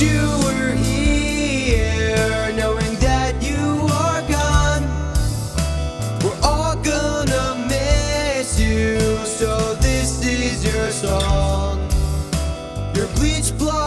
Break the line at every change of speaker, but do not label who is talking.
you were here, knowing that you are gone. We're all gonna miss you, so this is your song. Your bleach blood.